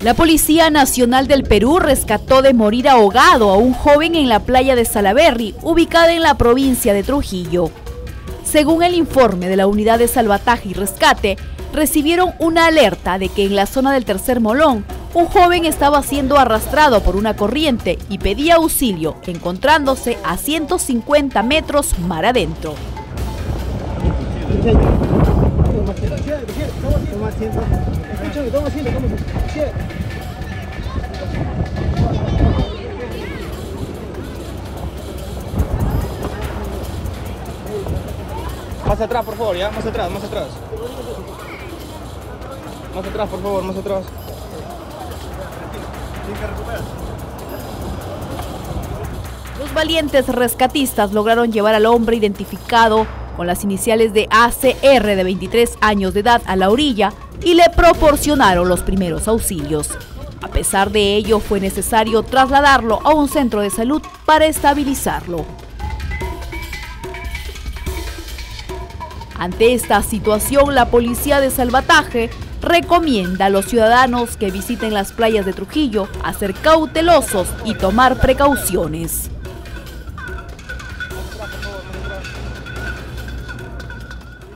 La Policía Nacional del Perú rescató de morir ahogado a un joven en la playa de Salaberry, ubicada en la provincia de Trujillo. Según el informe de la Unidad de Salvataje y Rescate, recibieron una alerta de que en la zona del Tercer Molón, un joven estaba siendo arrastrado por una corriente y pedía auxilio, encontrándose a 150 metros mar adentro. Más atrás, por favor, ya, más atrás, más atrás. Más atrás, por favor, más atrás. Los valientes rescatistas lograron llevar al hombre identificado con las iniciales de ACR de 23 años de edad a la orilla y le proporcionaron los primeros auxilios. A pesar de ello, fue necesario trasladarlo a un centro de salud para estabilizarlo. Ante esta situación, la Policía de Salvataje recomienda a los ciudadanos que visiten las playas de Trujillo a ser cautelosos y tomar precauciones.